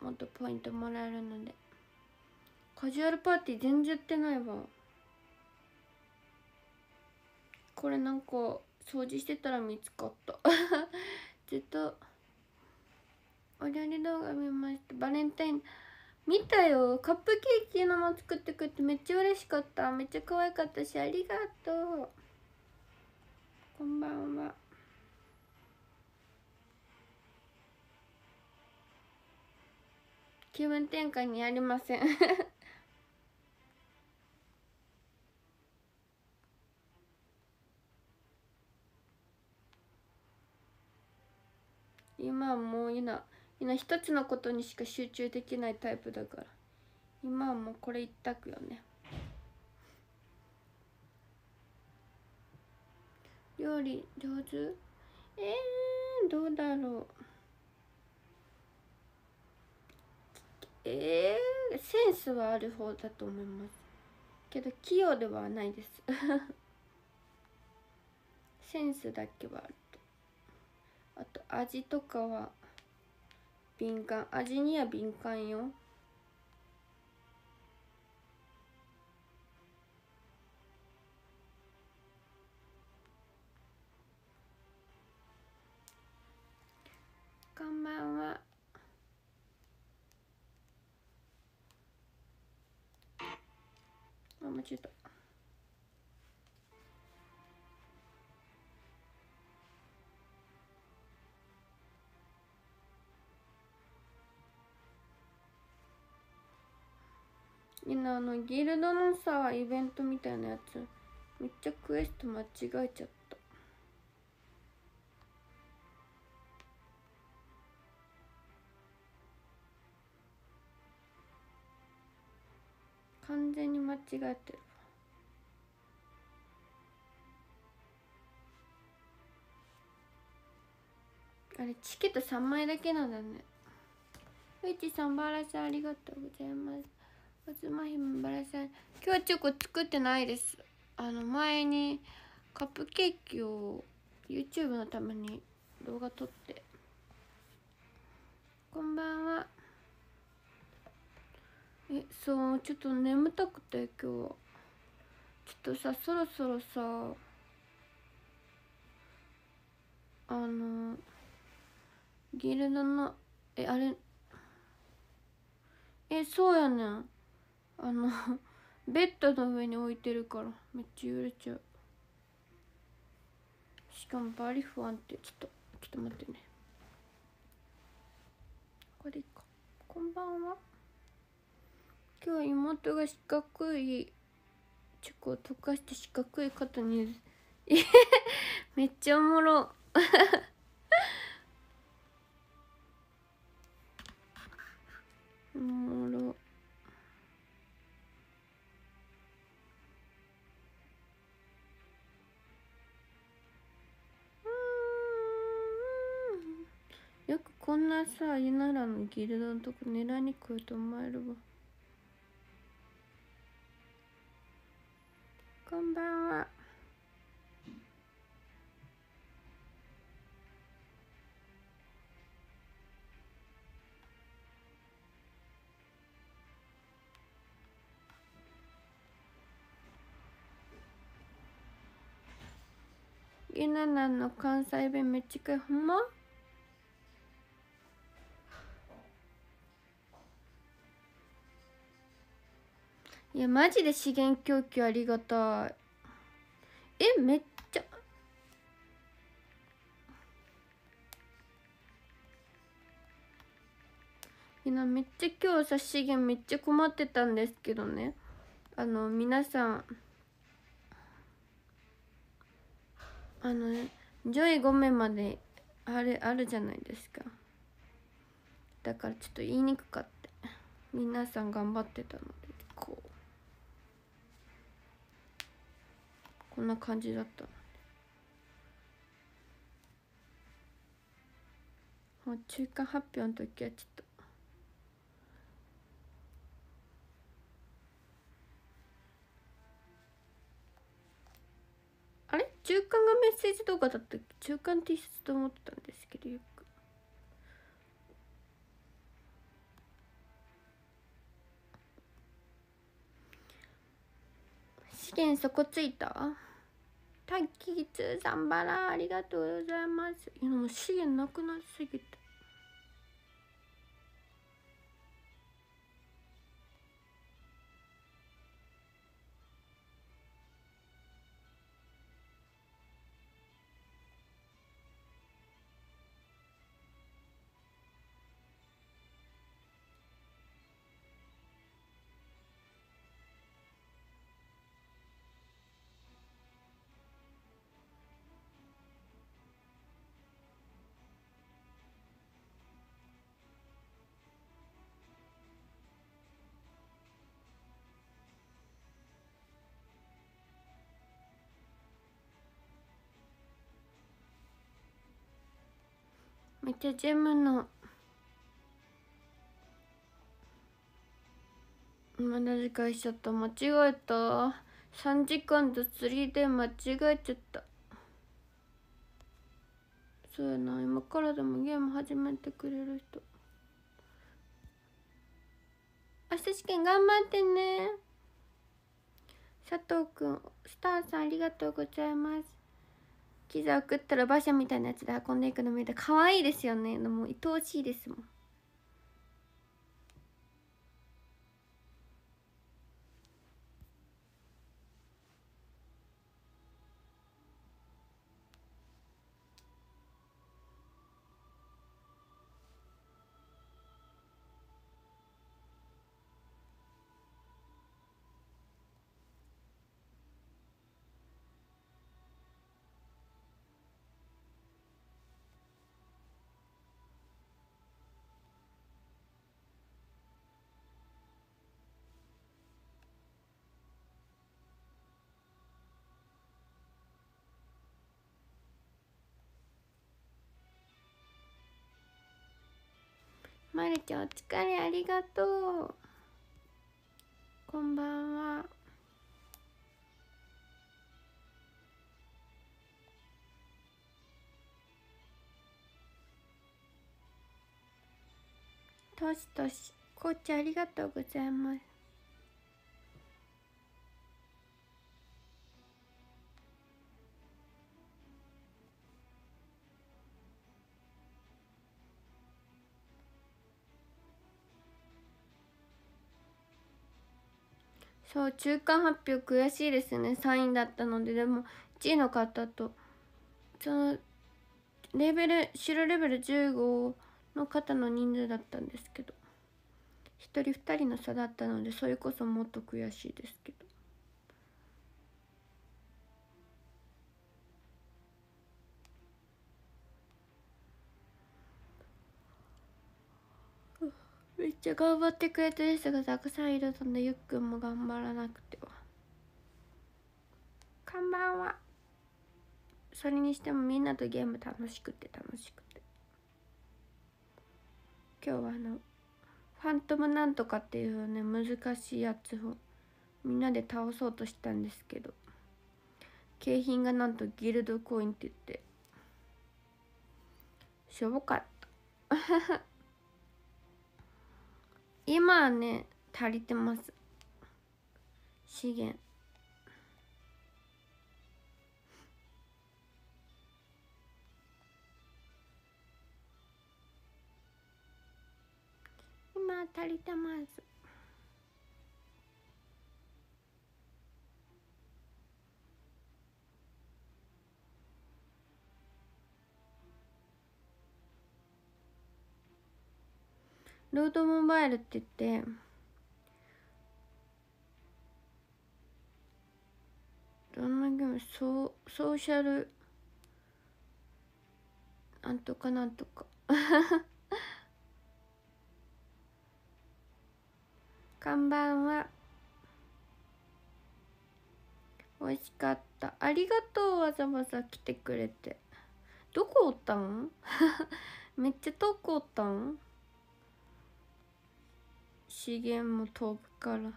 もっとポイントもらえるので。カジュアルパーティー全然やってないわ。これなんか掃除してたら見つかった。ずっとお料理動画見ました。バレンタイン見たよ。カップケーキのも作ってくれてめっちゃ嬉しかった。めっちゃ可愛かったしありがとう。こんばんは。気分転換にありません。今はもう今今一つのことにしか集中できないタイプだから。今はもうこれ一択よね。料理上手？えー、どうだろう。えー、センスはある方だと思います。けど器用ではないです。センスだけはあるあと味とかは敏感。味には敏感よ。こんばんは。あ間違えたみんなあのギルドのさイベントみたいなやつめっちゃクエスト間違えちゃった。完全に間違えてる。あれチケット3枚だけなんだね。ういちさんバラさんありがとうございます。おつまひもバラさん今日はチョコ作ってないです。あの前にカップケーキを YouTube のために動画撮って。こんばんは。えそうちょっと眠たくて今日は。ちょっとさそろそろさあのギルドのえあれえそうやねん。あの ベッドの上に置いてるからめっちゃ揺れちゃう。しかもバリ不安定ちょっとちょっと待ってね。これいいか。こんばんは。今日は妹が四角いチョコを溶かして四角い肩にめっちゃおもろ。おもろ。よくこんなさユナラのギルドのとこ狙いに来ると思えるわ。こんばんは。ユナナの関西弁めっちゃかい。ほんま？いやマジで資源供給ありがたい。えめっちゃ。いやめっちゃ今日さ資源めっちゃ困ってたんですけどね。あの皆さん。あのね上位5名まであれあるじゃないですか。だからちょっと言いにくかって皆さん頑張ってたの。こんな感じだった。もう中間発表の時はちょっと。あれ？中間がメッセージ動画だったっけ？中間 T シャツと思ってたんですけどよく。試験そこついた？タッキーツーザンバラありがとうございます。いやもう資源なくなりすぎて。めっちゃジムの無駄遣いしちゃった間違えた。3時間と 3D 間違えちゃった。そうやな。今からでもゲーム始めてくれる人。明日試験頑張ってね。佐藤くんスターさんありがとうございます。キザ送ったら馬車みたいなやつで運んでいくの見て可愛いですよね。もう愛おしいですもん。まるちゃんお疲れありがとう。こんばんは。としとしコーチありがとうございますそう中間発表悔しいですね。3位だったので。でも1位の方とそのレベル白レベル15の方の人数だったんですけど。1人2人の差だったのでそれこそもっと悔しいですけど。めっちゃ頑張ってくれてる人がたくさんいるのでゆっくんも頑張らなくては。こんばんは。それにしてもみんなとゲーム楽しくて楽しくて。今日はあのファントムなんとかっていうね難しいやつをみんなで倒そうとしたんですけど景品がなんとギルドコインって言ってしょぼかった今はね足りてます。資源。今足りてます。ロードモバイルって言ってどんなゲーム？ソソーシャルなんとかなんとか。こんばんは美味しかった。ありがとうわざわざ来てくれて。どこおったん？めっちゃ遠くおったん？資源も飛ぶから。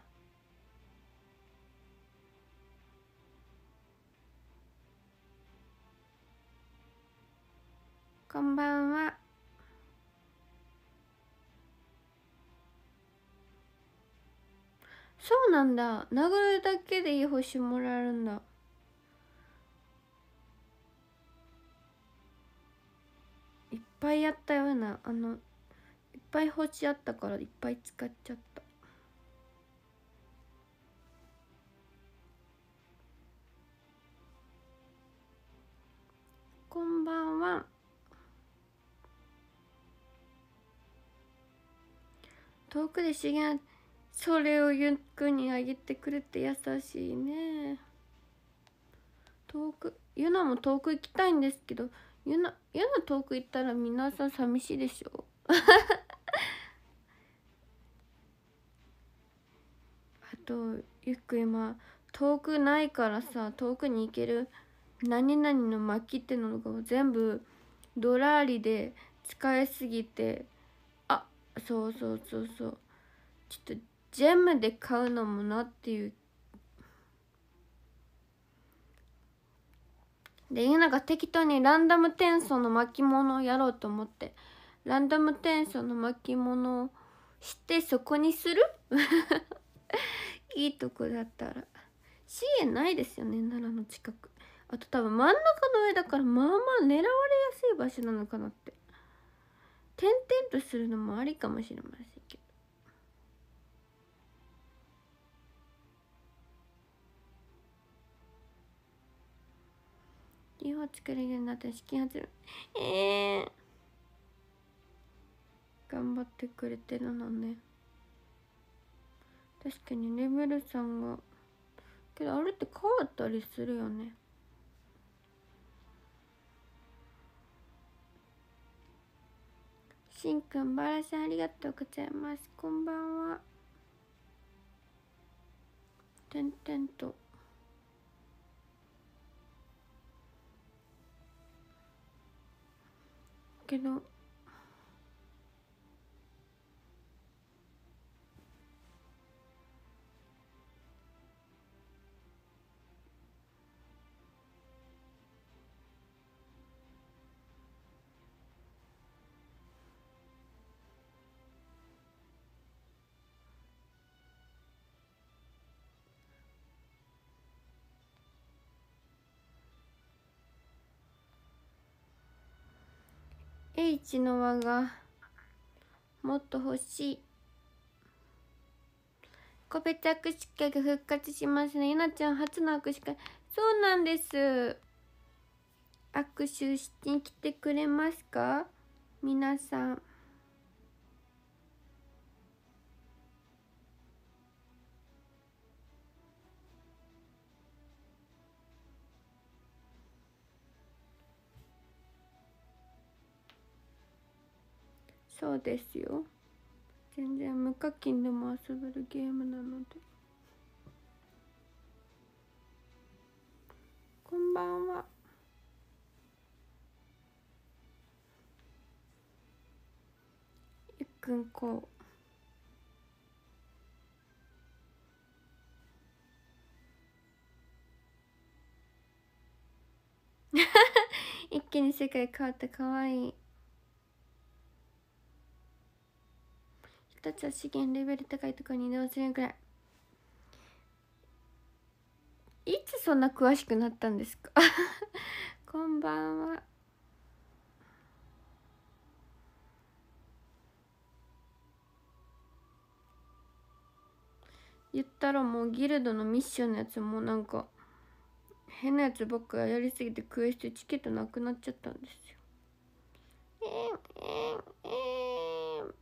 こんばんは。そうなんだ。殴るだけでいい星もらえるんだ。いっぱいやったようなあのぱい星あったからいっぱい使っちゃった。こんばんは。遠くで資源それをゆっくにあげてくれて優しいね。遠くゆなも遠く行きたいんですけどゆなゆな遠く行ったら皆さん寂しいでしょ あとゆっく今遠くないからさ遠くに行ける何々の巻きってのが全部ドラーリで使いすぎてあそうそうそうそう。ちょっとジェムで買うのもなっていう。でゆなが適当にランダム転送の巻物をやろうと思って。ランダム転送の巻物をしてそこにする？いいとこだったら。支援ないですよね奈良の近く。あと多分真ん中の上だからまあまあ狙われやすい場所なのかなって。点々とするのもありかもしれませんけど。リオ作れるようになったら資金集め。ええー、頑張ってくれてるのね。確かにレベルさんが。けどあれって変わったりするよね。しんくんバラさんありがとうございます。こんばんは。てんてんと。けど H の輪がもっと欲しい。個別握手会が復活しますね。ゆなちゃん初の握手会。そうなんです。握手しに来てくれますか？皆さん。そうですよ。全然無課金でも遊べるゲームなので。こんばんは。ゆっくんこ。う 一気に世界変わったかわいい。一つは資源レベル高いところに移動するくらい。いつそんな詳しくなったんですか？こんばんは。言ったらもうギルドのミッションのやつもなんか変なやつばっかやりすぎてクエストチケットなくなっちゃったんですよ。えー、えー、えー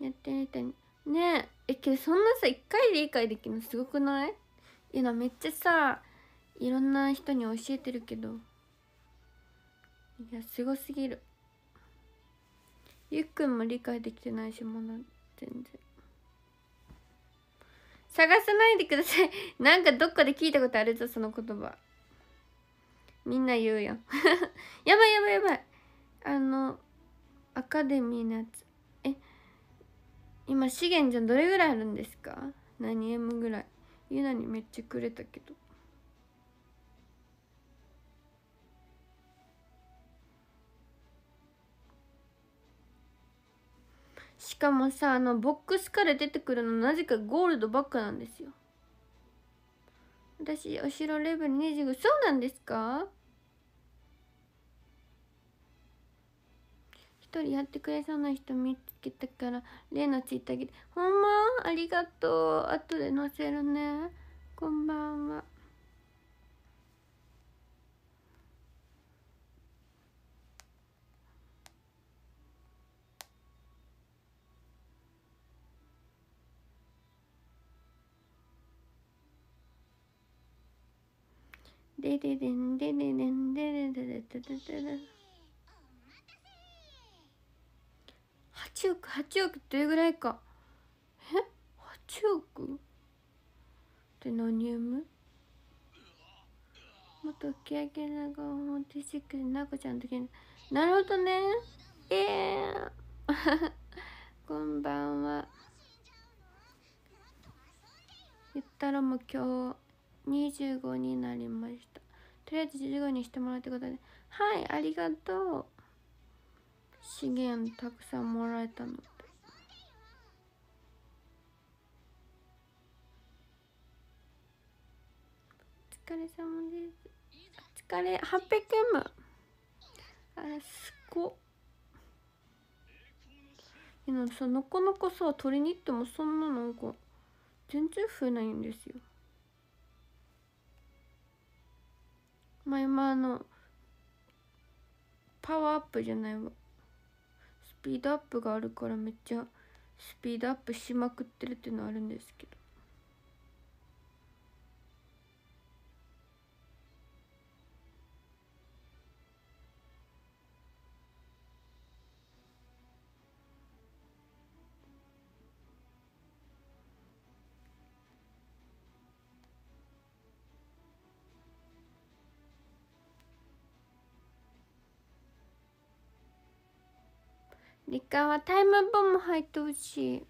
やってみたいね。えけどそんなさ一回理解できるのすごくない？いやめっちゃさいろんな人に教えてるけど。いやすごすぎる。ゆっくんも理解できてないしまだ全然。探さないでください。なんかどっかで聞いたことあるぞその言葉。みんな言うやん やばいやばいやばい。あのアカデミーのやつ。今資源じゃどれぐらいあるんですか？何 M ぐらい？ゆなにめっちゃくれたけど。しかもさあのボックスから出てくるのなぜかゴールドばっかなんですよ。私お城レベル25そうなんですか？一人やってくれそうな人見つけたから例のツイッターあげてほんま？ありがとう。後で載せるね。こんばんは。でででんでででんででででででで。8億8億どれぐらいか。え？8億？って何読む？もっとキラキラがモテシックでなこちゃんの時になるほどね。ええー、こんばんは。言ったらもう今日25になりました。とりあえず15にしてもらうってことで。はいありがとう。資源たくさんもらえたのでお疲れ様です。お疲れ。800M あれすごっ。いやさなかなかさ取りに行ってもそんななんか全然増えないんですよ。まあ今あのパワーアップじゃないわ。ピードアップがあるからめっちゃスピードアップしまくってるっていうのあるんですけど。リカはタイムボム入ってほしい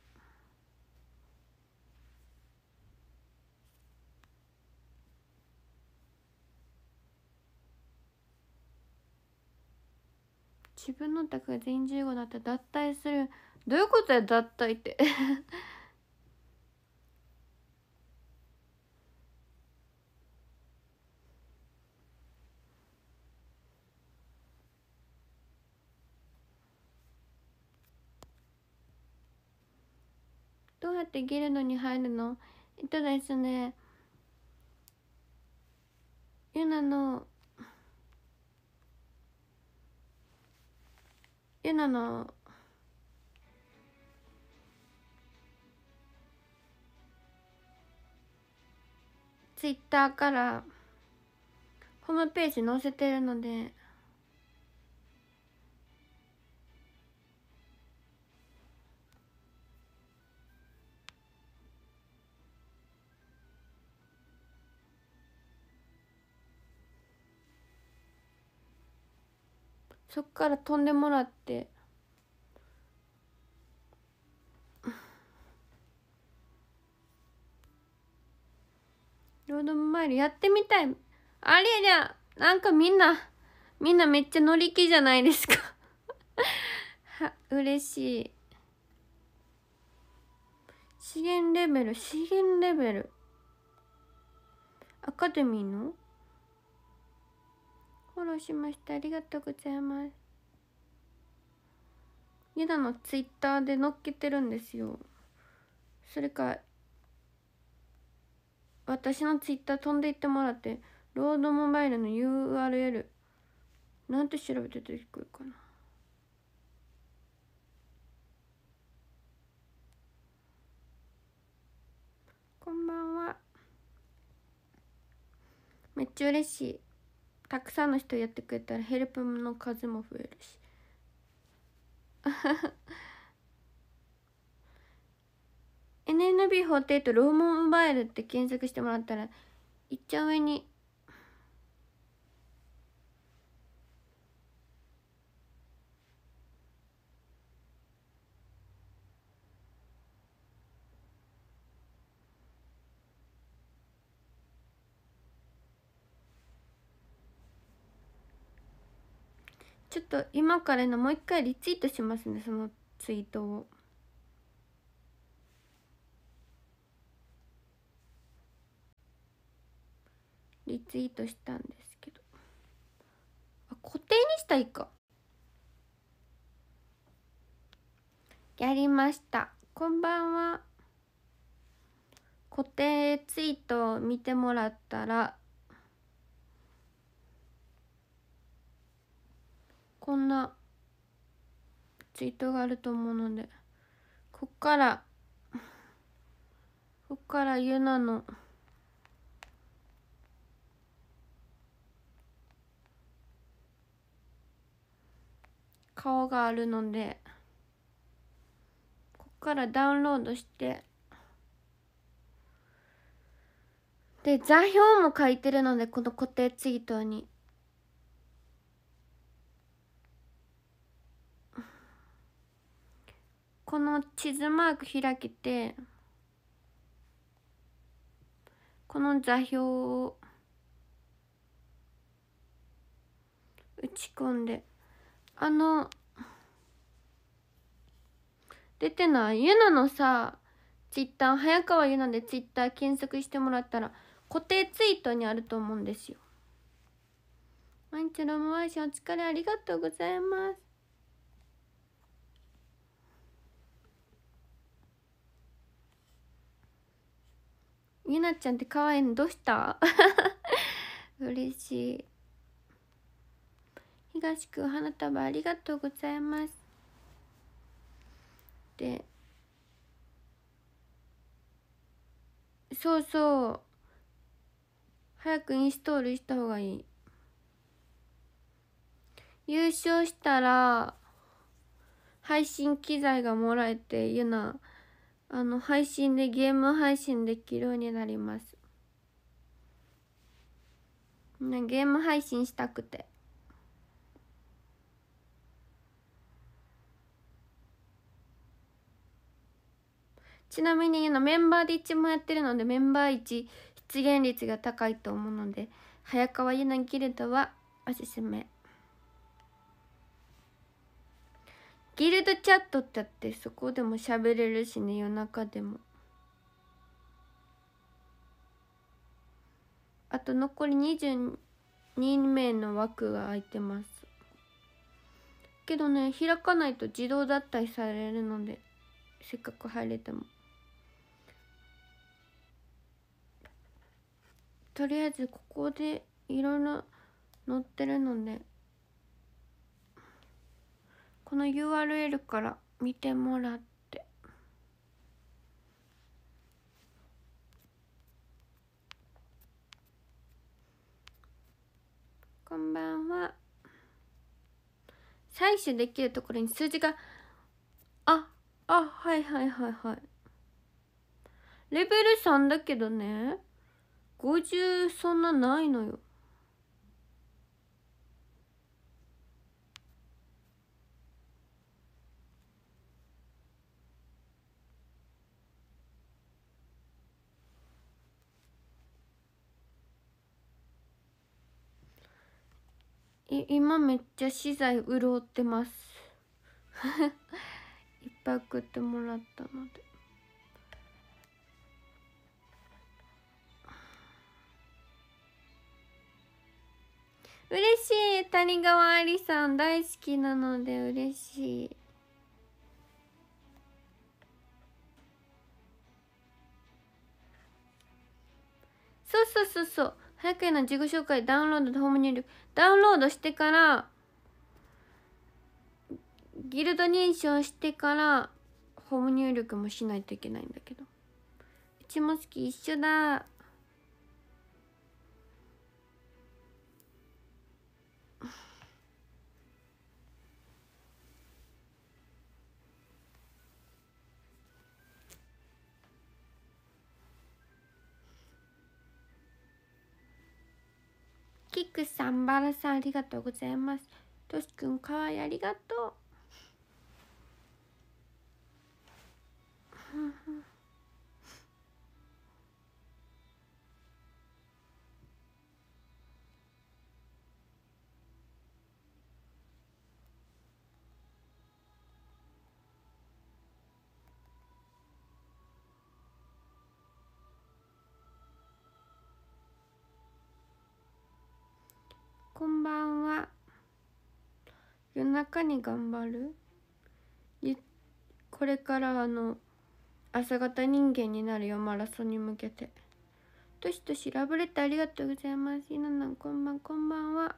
自分の卓が全員15だったら脱退するどういうことや脱退ってうやってギルドに入るの？えっとですねユナのユナのツイッターからホームページ載せてるのでそっから飛んでもらって。ロードマイルやってみたい。あれじゃなんかみんなみんなめっちゃ乗り気じゃないですか。は嬉しい。資源レベル資源レベル。アカデミーの？フォローしました。ありがとうございます。ユダのツイッターで載っけてるんですよ。それか私のツイッター飛んでいってもらってロードモバイルの URL なんて調べて出てくるかな。こんばんは。めっちゃ嬉しい。たくさんの人やってくれたらヘルプの数も増えるし。NNB48 ローモンバイルって検索してもらったらいっちゃ上にと今からのもう一回リツイートしますねそのツイートを。リツイートしたんですけど。あ固定にしたいか。やりました。こんばんは。固定ツイートを見てもらったらこんなツイートがあると思うのでこっからこっからゆなの顔があるのでこっからダウンロードしてで座標も書いてるのでこの固定ツイートに。この地図マーク開けてこの座標を打ち込んであの出てないゆなのさツイッター早川ゆなでツイッター検索してもらったら固定ツイートにあると思うんですよ。毎日ロムワイシお疲れありがとうございます。ゆなちゃんって可愛いのどうした？嬉しい。東くん花束ありがとうございます。でそうそう。早くインストールした方がいい。優勝したら配信機材がもらえてゆな。あの配信でゲーム配信できるようになります。ねゲーム配信したくて。ちなみにのメンバーで一番やってるのでメンバー1出現率が高いと思うので早川ゆなギルドはおすすめ。ギルドチャットってあってそこでも喋れるしね夜中でも。あと残り22名の枠が空いてます。けどね開かないと自動脱退されるのでせっかく入れても。とりあえずここでいろいろ載ってるのでこの URL から見てもらって。こんばんは。採取できるところに数字がああはいはいはいはい。レベル3だけどね。50そんなないのよ。今めっちゃ資材潤ってます。いっぱい送ってもらったので。嬉しい谷川ありさん大好きなので嬉しい。そうそうそうそう。早くの自己紹介ダウンロードとホーム入力。ダウンロードしてからギルド認証してからホーム入力もしないといけないんだけど。うちも好き一緒だ。キックさんバラさんありがとうございます。としくんかわいありがとう。こんばんは。夜中に頑張る？これからあの朝方人間になるよマラソンに向けて。としとしラブレターありがとうございます。ひななんこんばんこんばんは。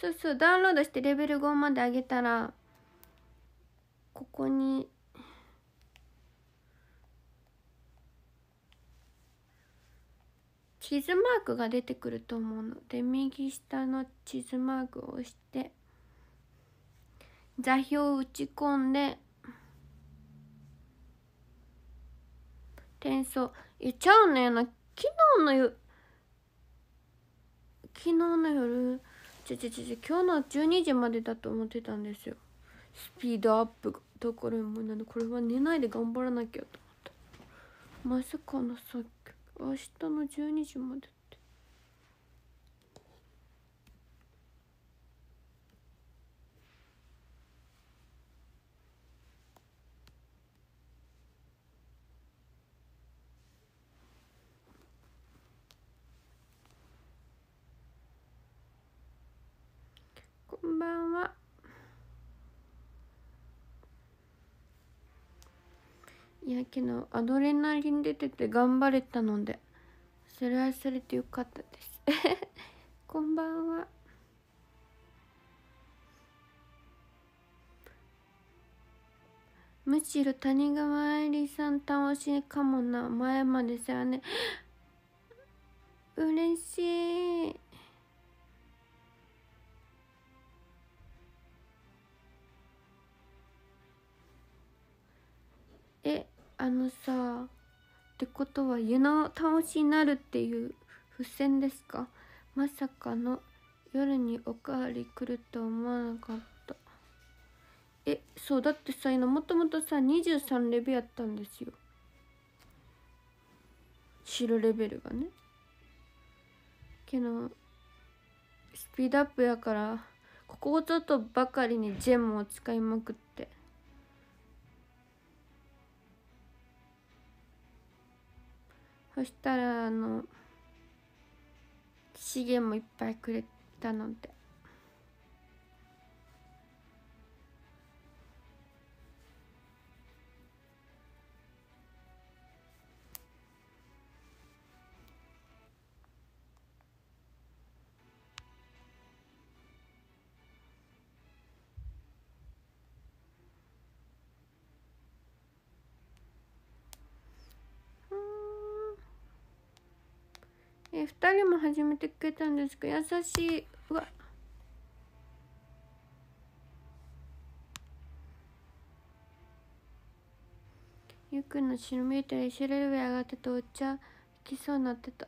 そうそうダウンロードしてレベル5まで上げたらここに地図マークが出てくると思うので右下の地図マークを押して座標を打ち込んで転送。えちゃうね。な昨日の夜昨日の夜ちょちょちょ今日の12時までだと思ってたんですよ。スピードアップだからもなんこれは寝ないで頑張らなきゃと思った。まさかのさっき明日の12時までこんばんは。いやけどアドレナリン出てて頑張れたのでそれはそれでよかったです。こんばんは。むしろ谷川愛理さん楽しいかもな前までさね。嬉しい。えあのさってことは湯の倒しになるっていう付箋ですか？まさかの夜におかわり来るとは思わなかった。えそうだってさ今もともとさ23レベルやったんですよ。白レベルがね。けどスピードアップやからここをちょっとばかりにジェムを使いまくって。そしたらあの資源もいっぱいくれたので。二人も始めてくれたんですか優しい。うわゆくんの白見えたら一緒レベル上がっててお茶きそうになってた。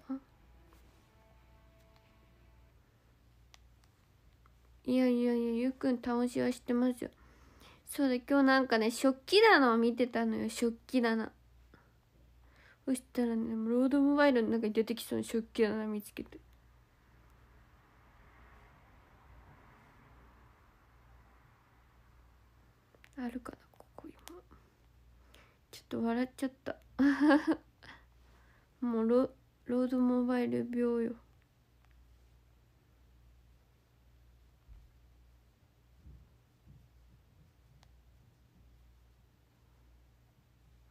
いやいやいやゆくん倒しは知ってますよ。そうだ今日なんかね食器棚を見てたのよ食器棚。そしたらねロードモバイルの中に出てきそうな食器棚見つけて。あるかなここ今。ちょっと笑っちゃった。もうロロードモバイル病よ。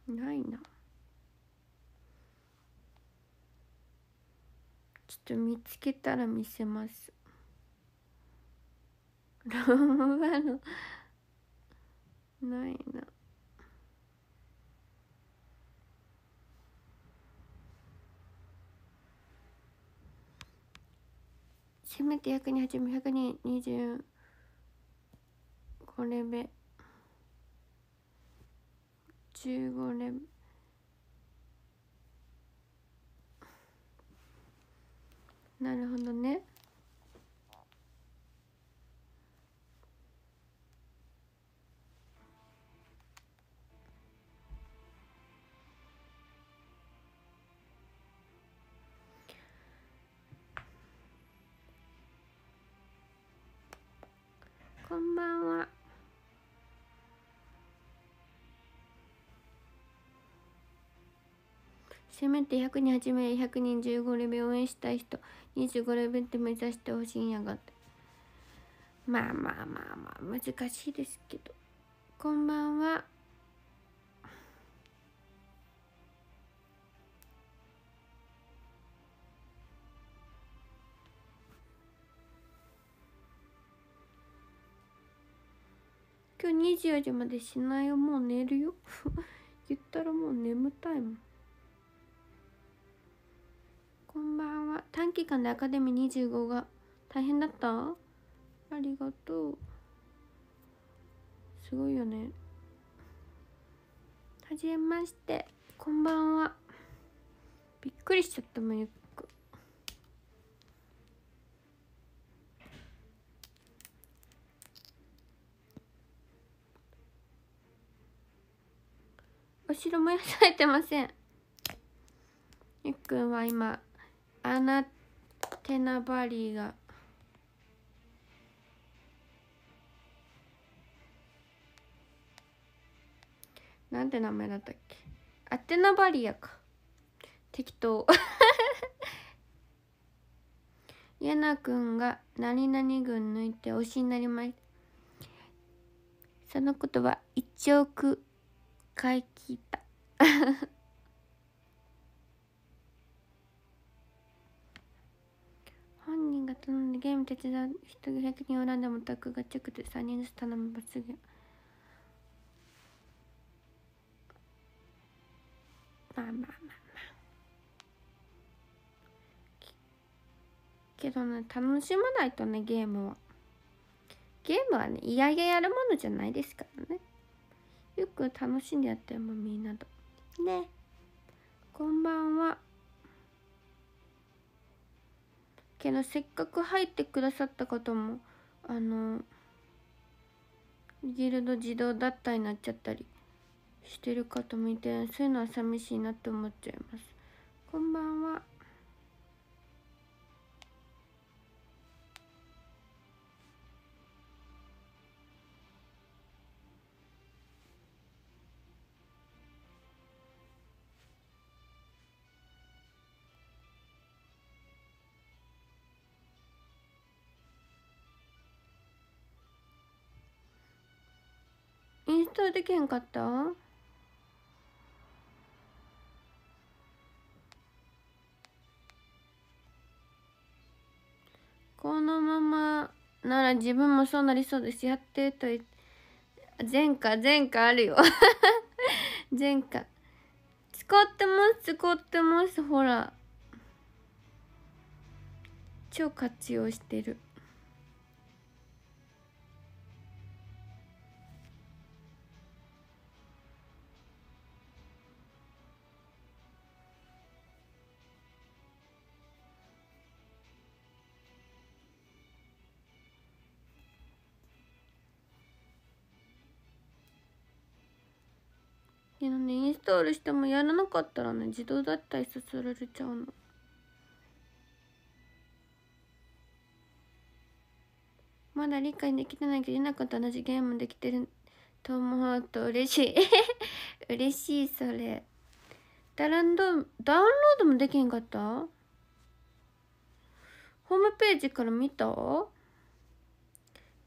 ないな。ょっと見つけたら見せます。ローモバの。ないな。せめて100人8人100人25レベ15レベなるほどね。こんばんは。せめて100人8名100人15レベル応援したい人。25レベルって目指してほしいんやがって。まあまあまあまあ難しいですけど。こんばんは。今日24時までしないよ。もう寝るよ。言ったらもう眠たいもん。こんばんは。短期間でアカデミー25が大変だった？ありがとう。すごいよね。はじめまして。こんばんは。びっくりしちゃったもんゆっくお城燃やされてません。ゆっくんは今アナテナバリーが。なんて名前だったっけ？アテナバリアか。適当。ヤナくんが何々軍抜いて推しになりました。そのことは1億回聞いた。人が頼んでゲーム手伝う人が100人おらんでもタックがチェックで3人ずつ頼む罰ゲームまあまあまあまあ。けどね楽しまないとねゲームは。ゲームはねいやいややるものじゃないですからね。よく楽しんでやってもみんなと。ね。こんばんは。けどせっかく入ってくださった方もあのギルド自動脱退になっちゃったりしてる方もいてそういうのは寂しいなって思っちゃいます。こんばんは。インストールできへんかった？このままなら自分もそうなりそうです。やってと言って前科前科あるよ。前科。使ってます使ってます。ほら。超活用してる。けどねインストールしてもやらなかったらね自動脱退させられちゃうの。まだ理解できてないけどなかと同じゲームできてると思うと嬉しい。嬉しいそれ。ダウンドダウンロードもできへんかった？ホームページから見た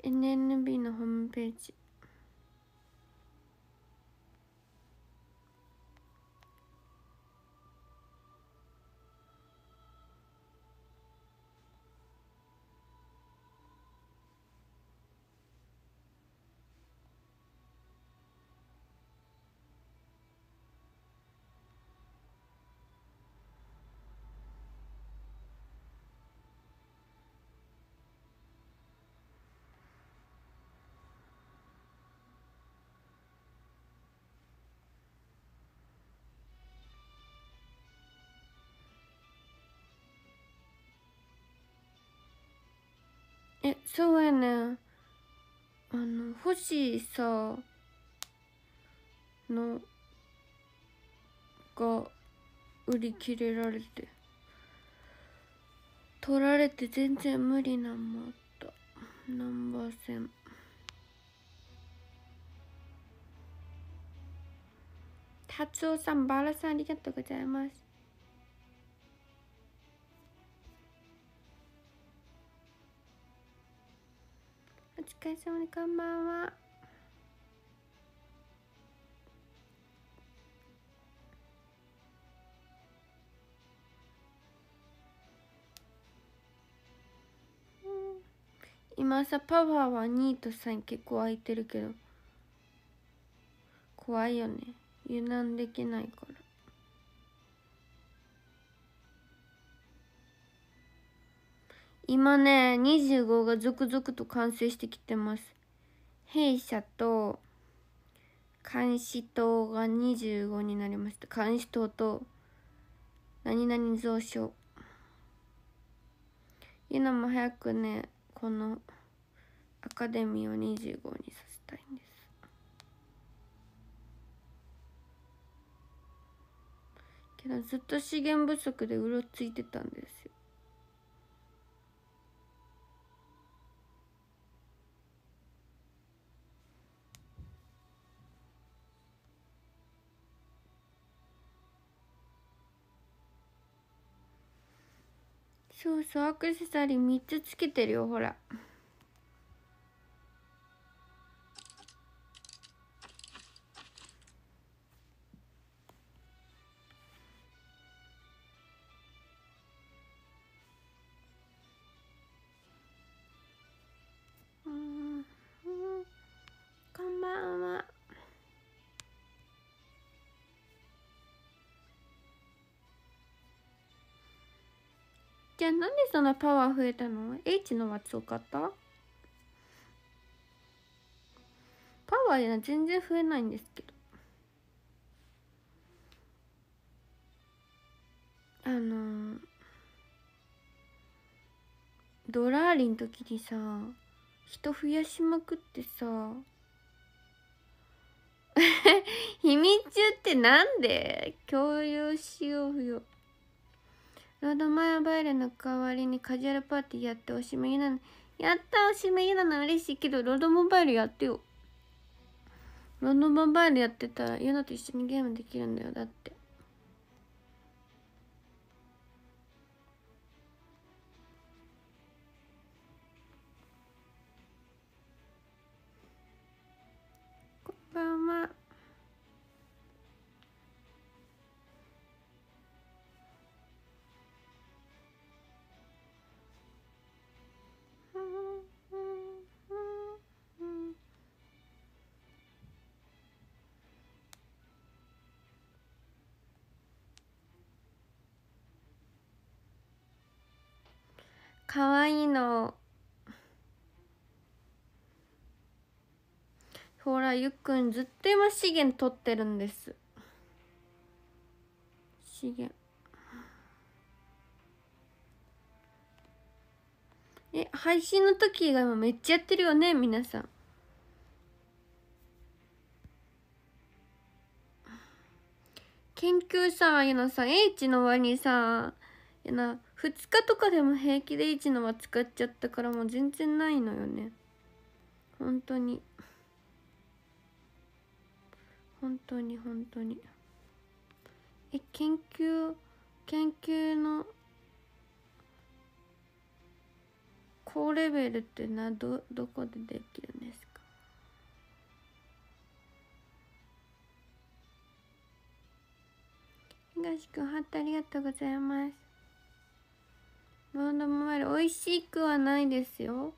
?NNB のホームページ。そうやねあの星さのが売り切れられて。取られて全然無理なんもあった。ナンバー戦達夫さんバラさんありがとうございます。疲れ様でこんばんは。今さパワーは2と3結構空いてるけど怖いよね。油断できないから。今ね25が続々と完成してきてます。弊社と監視塔が25になりました。監視塔と何々蔵書。いうのも早くねこのアカデミーを25にさせたいんです。けどずっと資源不足でうろついてたんですよ。そうそうアクセサリー3つつけてるよほら。じゃあなんでそんなパワー増えたの ?H のは強かった？パワーは全然増えないんですけど。あの、ドラーリン時にさ人増やしまくってさ 秘密中ってなんで？共有しようよ。ロードマイバイルの代わりにカジュアルパーティーやっておしまいなの。やったおしまいなの。嬉しいけどロードモバイルやってよ。ロードモバイルやってたらユナと一緒にゲームできるんだよだって。かわいいの。ほらゆっくんずっと今資源取ってるんです。資源。え配信の時が今めっちゃやってるよね？皆さん。研究さゆなさん H の輪にさゆな。2日とかでも平気で1のは使っちゃったからもう全然ないのよね。本当に。本当に本当に。え研究研究の高レベルってなどどこでできるんですか？東くんハートありがとうございます。ロードモバイル美味しくはないですよ。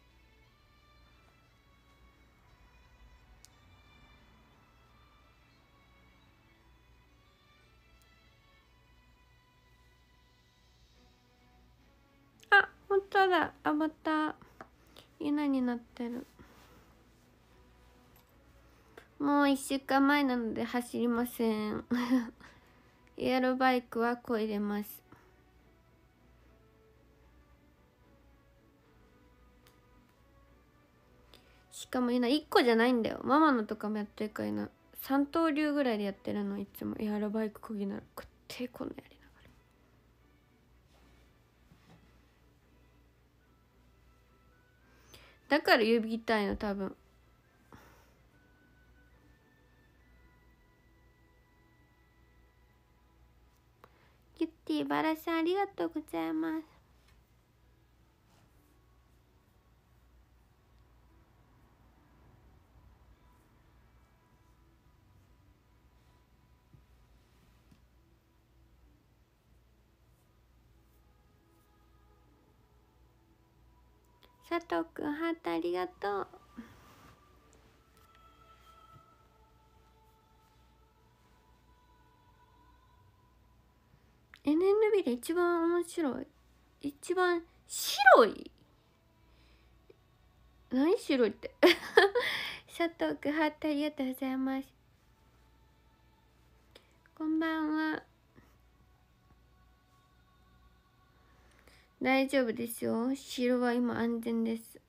あ本当だ。アバター稲になってる。もう一週間前なので走りません。エアロバイクはこいでます。しかも今1個じゃないんだよ。ママのとかもやってるから今3刀流ぐらいでやってるの。いつも。エアロバイクこぎならくってこのやりながら。だから指痛いの多分。キュッティバラさんありがとうございます。佐藤くんハートありがとう。NNB で一番面白い。一番白い？何白いって？佐藤くんハートありがとうございます。こんばんは。大丈夫ですよ。城は今安全です。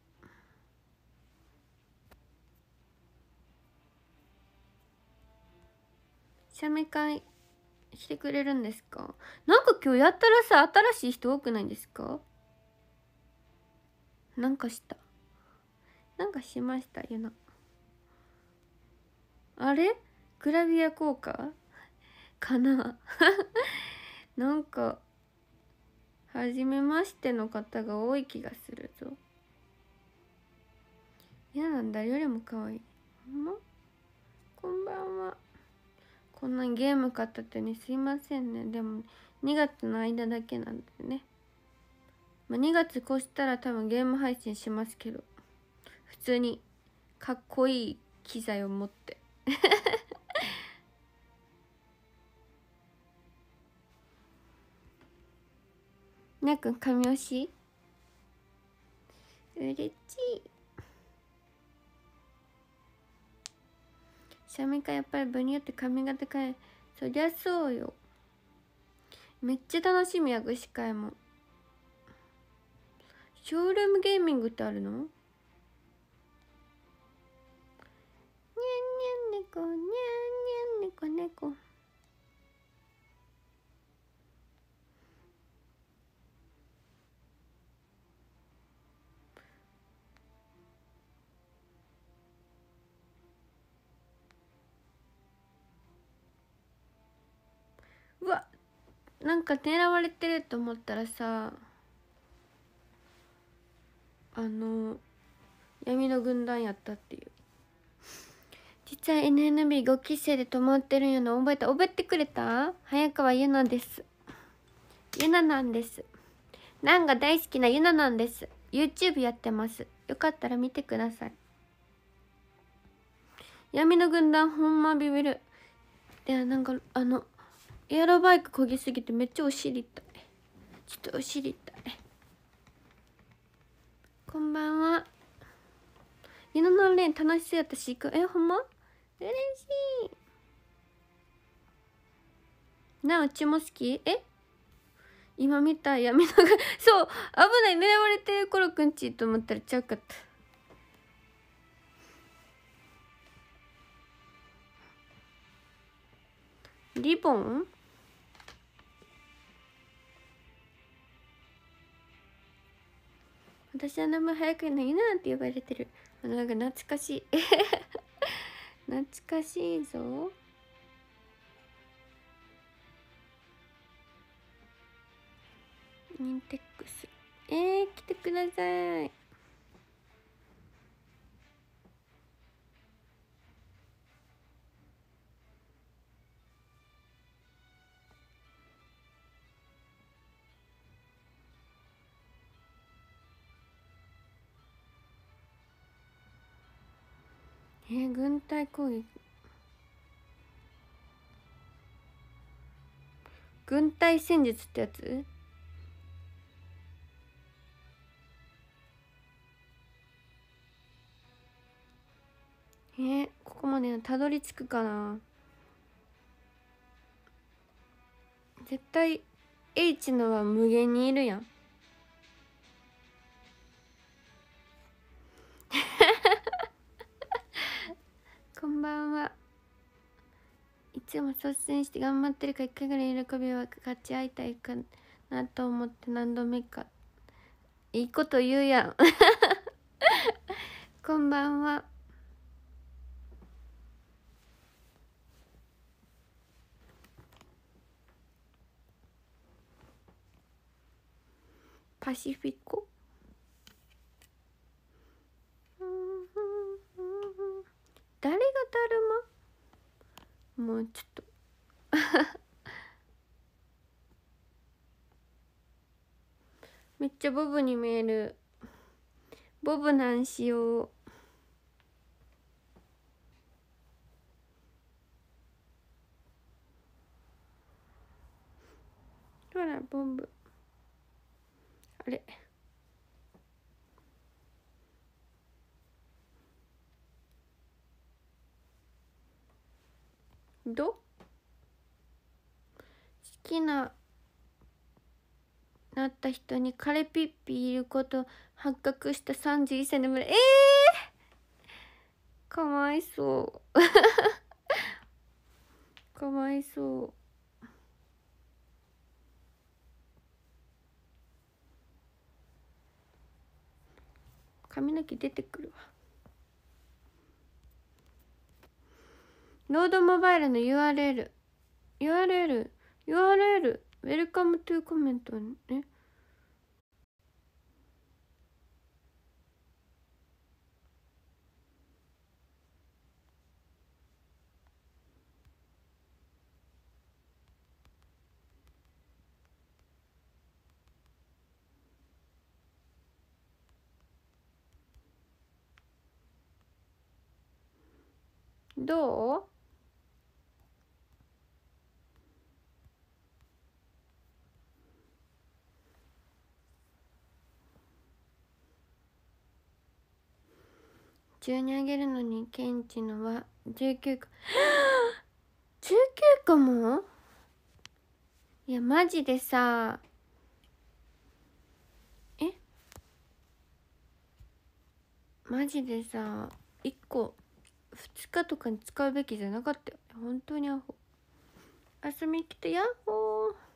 写メ会してくれるんですか？なんか今日やったらさ新しい人多くないですか？なんかした。なんかしましたゆなあれ？グラビア効果？かな。なんか初めましての方が多い気がするぞ。嫌なん誰よりも可愛い。ほんま？こんばんは。こんなゲーム買ったってねすいませんね。でも2月の間だけなんでね。まあ、2月越したら多分ゲーム配信しますけど。普通にかっこいい機材を持って。なくん神押し？うれしい。シャミかやっぱり部によって髪型変えそりゃそうよ。めっちゃ楽しみやぐし会もショールームゲーミングってあるの？にゃんにゃん猫にゃんにゃん猫猫。なんか狙われてると思ったらさあの闇の軍団やったっていう。実は NNB5 期生で止まってるんやの覚えた？覚えてくれた？早川ゆなです。ゆななんです。なんが大好きなゆななんです。YouTube やってます。よかったら見てください。闇の軍団ほんまビビるいやなんかあのエアロバイクこぎすぎてめっちゃお尻痛い。ちょっとお尻痛い。こんばんは。ゆののれん楽しそうやったしえほんま？嬉しい。なうちも好き？え？今見た？闇のが そう危ない狙われてるコロくんちと思ったらちゃうかった。リボン？私は名前早くないなって呼ばれてる。あなんか懐かしい。懐かしいぞ。ニンテックス。えー、来てください。えー、軍隊攻撃。軍隊戦術ってやつ？えー、ここまでたどり着くかな？絶対 H のは無限にいるやん。んばんは。いつも率先して頑張ってるか一回ぐらい喜びは勝ち合いたいかなと思って何度目か。いいこと言うやん。こんばんは。パシフィコ誰がだるまもうちょっと。めっちゃボブに見える。ボブなんしよう。ほらボブ。あれ。ど？好きななった人にカレピッピいること発覚した31歳の村。ええー、かわいそう。かわいそう。髪の毛出てくるわ。ロードモバイルの URL URL URL ウェルカムトゥーコメントね。どう？12あげるのにケンチのは19か19かも？いやマジでさえ？マジでさ1個2日とかに使うべきじゃなかったよ本当にアホ。遊び来てヤッホー。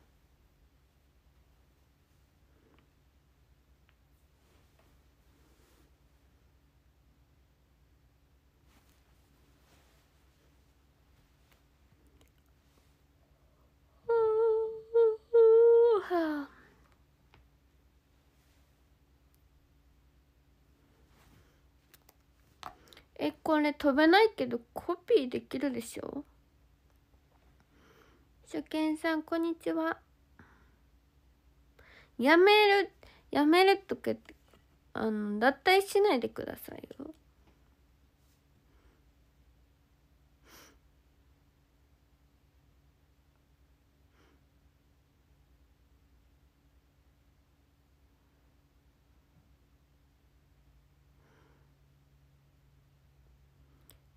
えこれ飛べないけどコピーできるでしょ？初見さんこんにちは。やめるやめるとかあの脱退しないでくださいよ。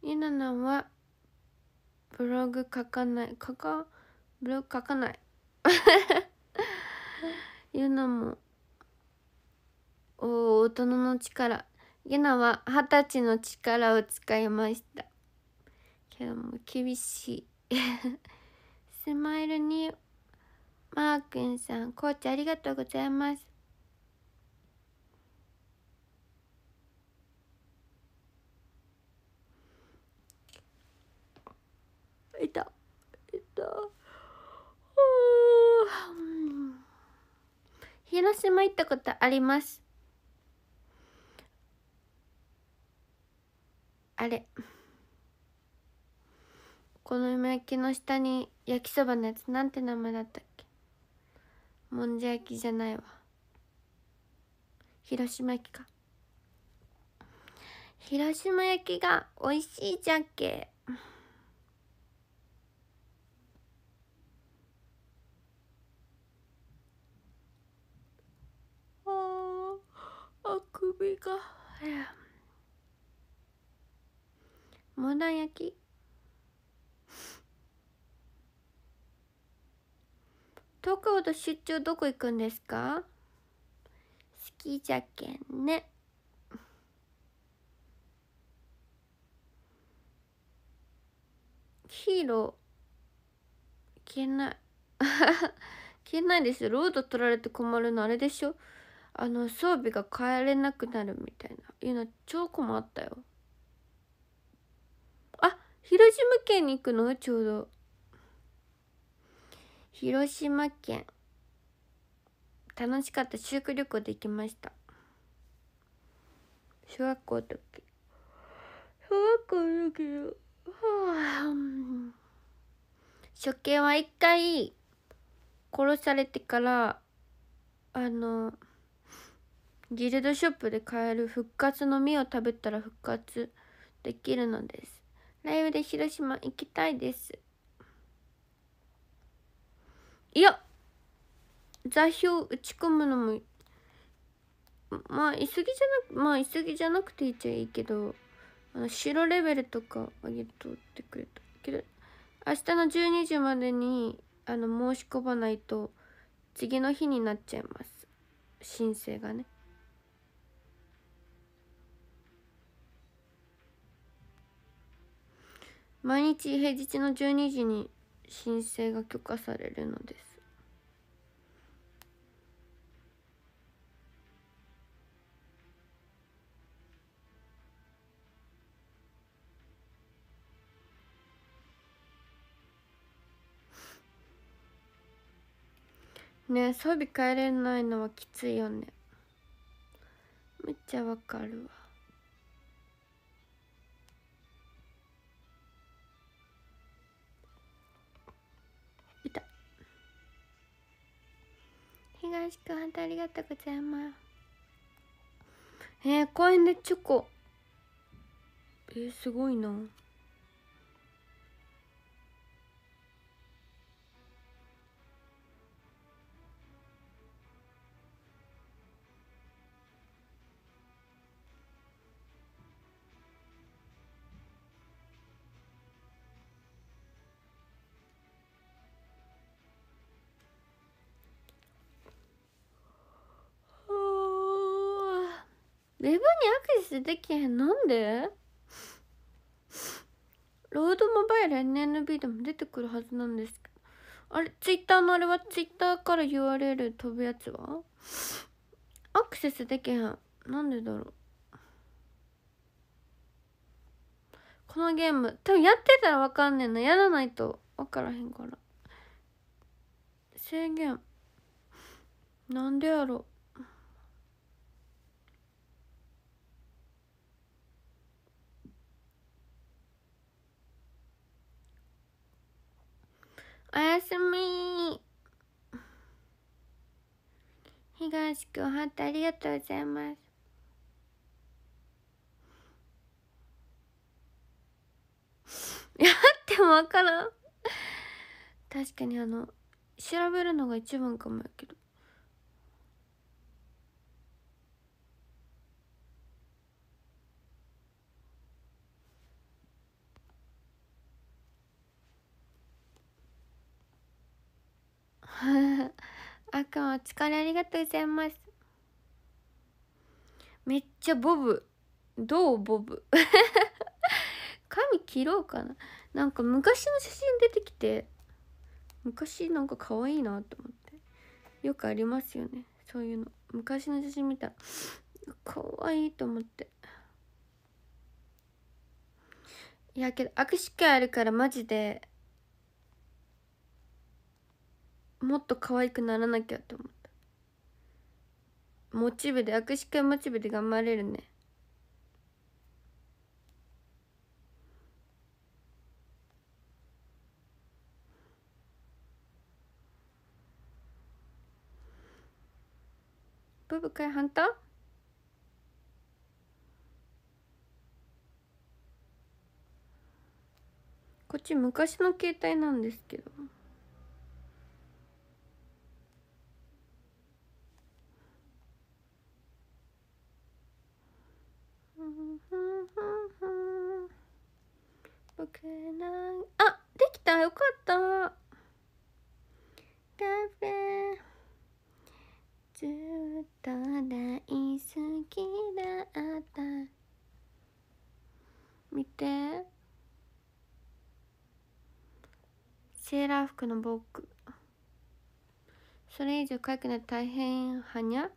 ゆななはブログ書かない。書かブログ書かない。ゆなもお大人の力。ゆなは二十歳の力を使いました。けども厳しい。スマイルにマー君さんコーチありがとうございます。い。たい。た広島行ったことあります？あれ。この焼きの下に焼きそばのやつなんて名前だったっけ？もんじゃ焼きじゃないわ。広島焼きか。広島焼きが美味しいじゃっけあ首がモダン焼き。東京都出張どこ行くんですか？好きじゃけんね。ヒーロー。消えない。消えないですよ。ロード取られて困るのあれでしょ？あの装備が変えれなくなるみたいな。いうの超困ったよ。あ広島県に行くの？ちょうど。広島県。楽しかった。修学旅行で行きました。小学校の時。小学校の時はあ処刑は一回殺されてからあのギルドショップで買える復活の実を食べたら復活できるのです。ライブで広島行きたいです。いや座標打ち込むのもまあ急ぎじゃなくまあ急ぎじゃなくていいっちゃいいけどあの白レベルとかあげとってくれたけど明日の12時までにあの申し込まないと次の日になっちゃいます。申請がね。毎日平日の12時に申請が許可されるのです。ね装備変えれないのはきついよね。めっちゃわかるわ。東くんありがとうございます。えー、公園でチョコ。えー、すごいな。ブにアクセスできへん。なんで？ロードモバイル NNB でも出てくるはずなんですけど。あれツイッターのあれは？ツイッターから URL 飛ぶやつは？アクセスできへん。なんでだろう？このゲーム。多分やってたらわかんねえな。やらないとわからへんから。制限。なんでやろう？おやすみ。東くんハートありがとうございます。やっても分からん。確かにあの調べるのが一番かもやけど。あかんお疲れありがとうございます。めっちゃボブ。どうボブ？髪切ろうかな。なんか昔の写真出てきて昔なんか可愛いなと思って。よくありますよね。そういうの。昔の写真見たら可愛いと思って。いやけど握手会あるからマジでもっと可愛くならなきゃと思った。モチベで握手会モチベで頑張れるね。ブブ会反対？こっち昔の携帯なんですけど。僕なんあできたよかった。カフェずっと大好きだった。見て。セーラー服の僕それ以上可愛くない大変はにゃ。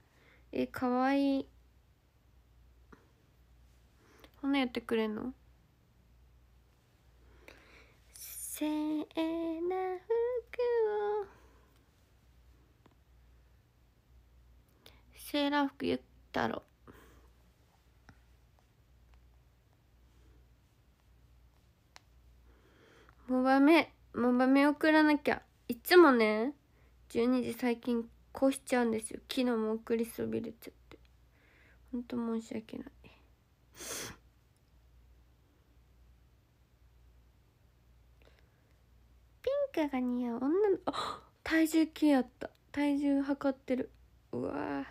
えかわいい。こんなやってくれんのせーな服を服言ったろモバメモバメ送らなきゃ。いつもね12時最近こうしちゃうんですよ。昨日も送りそびれちゃって。ほんと申し訳ない。ピンクが似合う。女の体重計やった。体重測ってる。うわ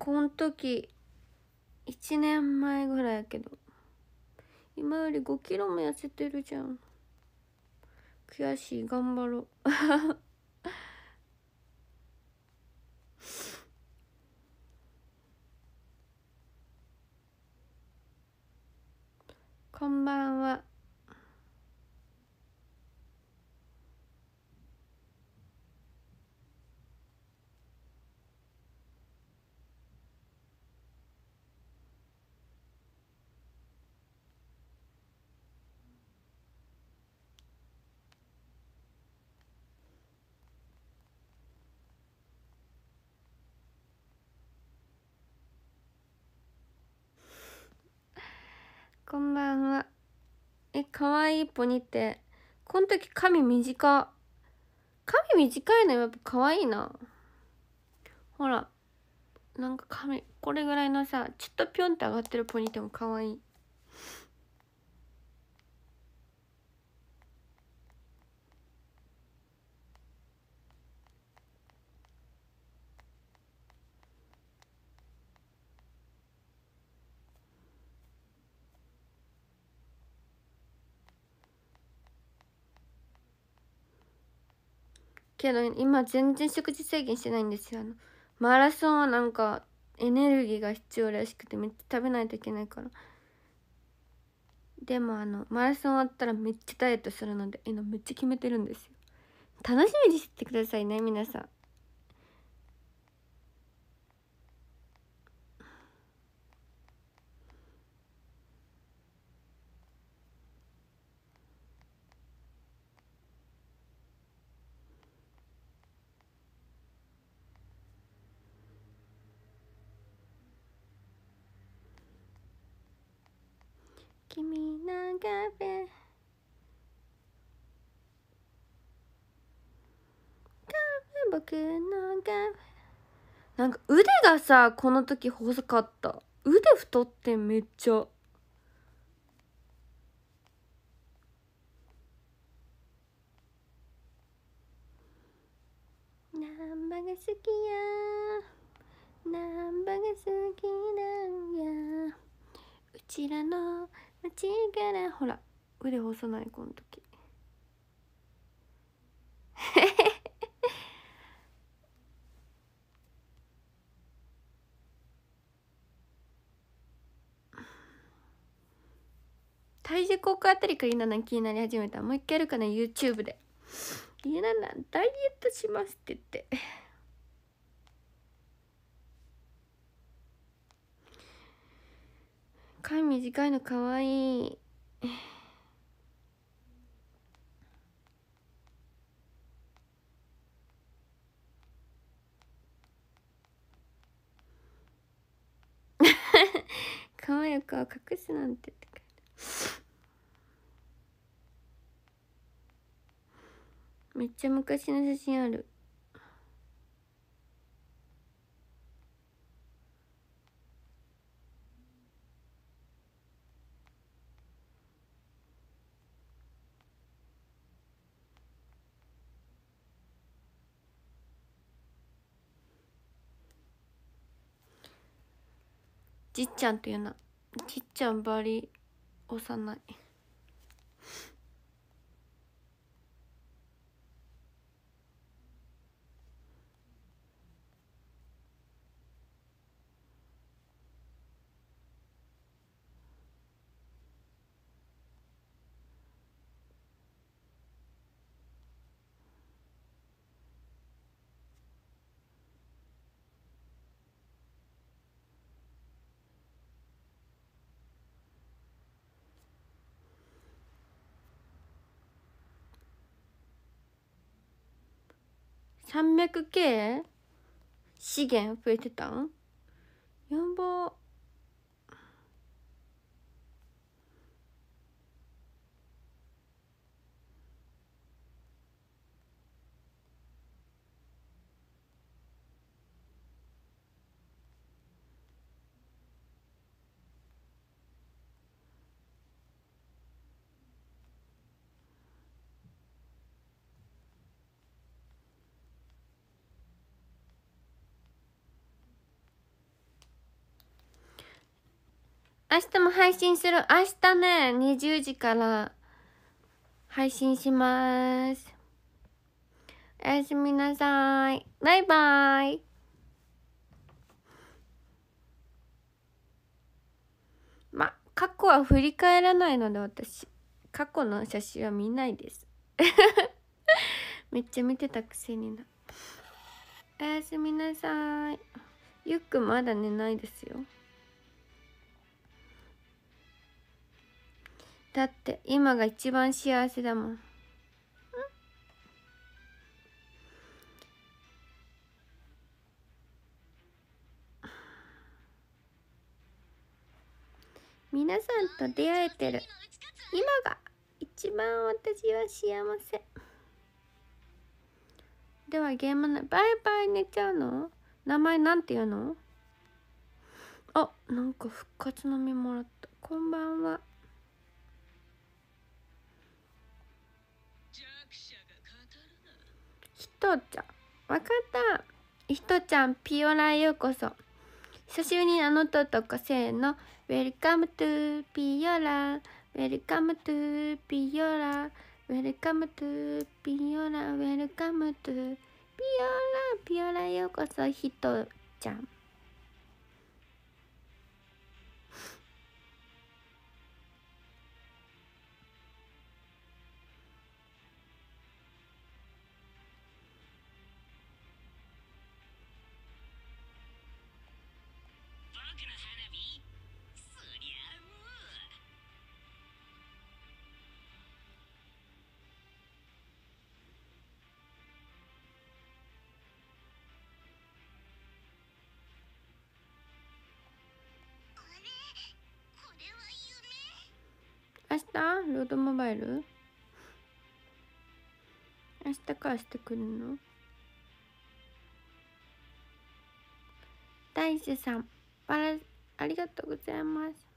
こん時1年前ぐらいやけど今より5キロも痩せてるじゃん。悔しい頑張ろう。こんばんは。こんばんは。え可愛いポニってこの時髪短髪短いのやっぱかわいいな。ほらなんか髪これぐらいのさちょっとぴょんって上がってるポニテもかわいい。けど今全然食事制限してないんですよ。あのマラソンはなんかエネルギーが必要らしくてめっちゃ食べないといけないから。でもあのマラソン終わったらめっちゃダイエットするので今めっちゃ決めてるんですよ。楽しみにしててくださいね皆さん。君の壁僕の壁なんか腕がさこの時細かった。腕太ってめっちゃ。ナンバが好きや。ナンバが好きなんや。うちらの街からほら腕細ないこの時。体重効果あたりからいいなな気になり始めた。もう一回やるかな YouTube で「いやななダイエットします」って言って。髪短いのかわい。い可愛い 顔隠すなんてってめっちゃ昔の写真ある。じっちゃんというなじっちゃんばり幼い。300系資源増えてたん？やば。明日も配信する。明日ね、20時から配信します。おやすみなさい。バイバイ。ま、過去は振り返らないので私、過去の写真は見ないです。めっちゃ見てたくせにな。おやすみなさい。ゆっくまだ寝ないですよ。だって今が一番幸せだもん。皆さんと出会えてる。今が一番私は幸せ。ではゲームのバイバイ寝ちゃうの？名前なんて言うの？あなんか復活の実もらった。こんばんは。とちゃん。わかった。ひとちゃんピオラようこそ。久しぶりにあのととこせーの。Welcome to ピオラ Welcome to ピオラ Welcome to ピオラ Welcome to ピオラピオラようこそひとちゃん。日ロードモバイル？明日からしてくるの？大志さんバラありがとうございます。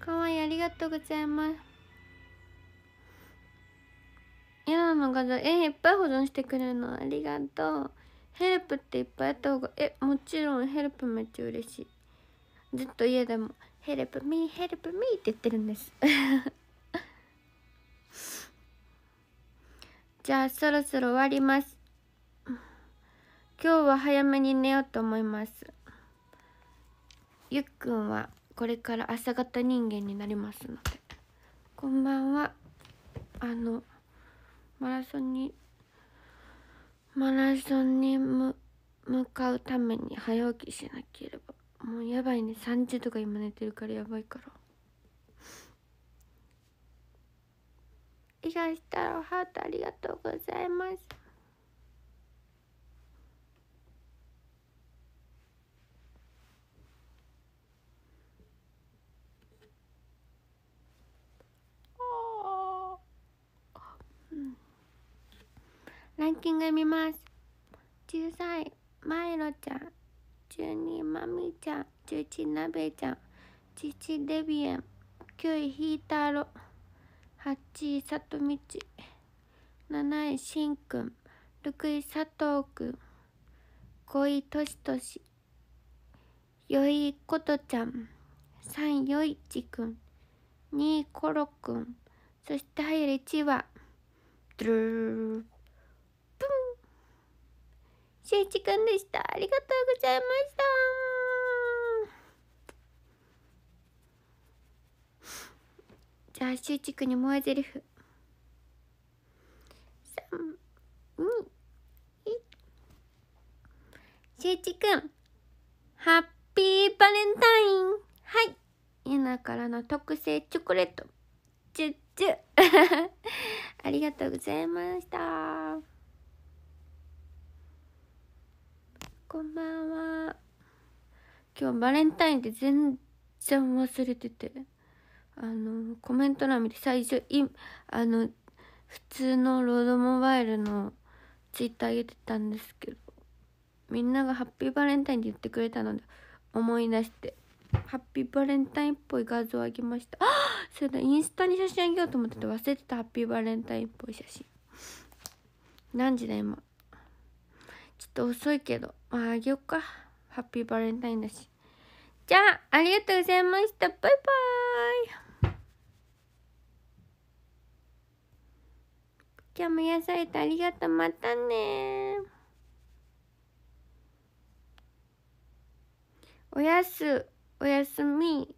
かわいいありがとうございます。嫌なの画像えいっぱい保存してくれるのありがとう。ヘルプっていっぱいやった方がえもちろんヘルプめっちゃ嬉しい。ずっと家でも「ヘルプミーヘルプミー」って言ってるんです。じゃあそろそろ終わります。今日は早めに寝ようと思います。ゆっくんはこれから朝方人間になりますので。こんばんは。あのマラソンにマラソンに向かうために早起きしなければ。もうやばいね。3時とか今寝てるからやばいから。東太郎ハートありがとうございます。ランキング見ます。13位マイロちゃん12位マミちゃん11位ナベちゃん11位デビエン9位ヒーターロ8位さとみち7位しんくん6位佐藤くん5位としとし4位ことちゃん3位よいちくん2位ころくんそして入る1位はドゥループンしんいちくんでした。ありがとうございました。じゃあ、しゅうちくんに萌え台詞。三、二、一。しゅうちくん、ハッピーバレンタインはいゆなからの特製チョコレート。チュッチュ ありがとうございました。こんばんは。今日バレンタインって全然忘れてて。あのコメント欄見て最初いあの普通のロードモバイルのツイッター上げてたんですけどみんながハッピーバレンタインって言ってくれたので思い出してハッピーバレンタインっぽい画像をあげました。あそうだインスタに写真あげようと思ってて忘れてたハッピーバレンタインっぽい写真。何時だ今？ちょっと遅いけど。まああげようか。ハッピーバレンタインだしじゃあありがとうございました。バイバイ。今日も癒されてありがとう。またね。おやすおやすみ。